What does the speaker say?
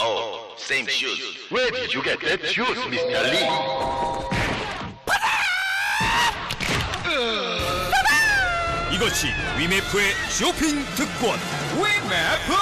Oh, same shoes. Where did you get that shoes, Mr. Lee? 이것이 위메프의 쇼핑 특권 위메프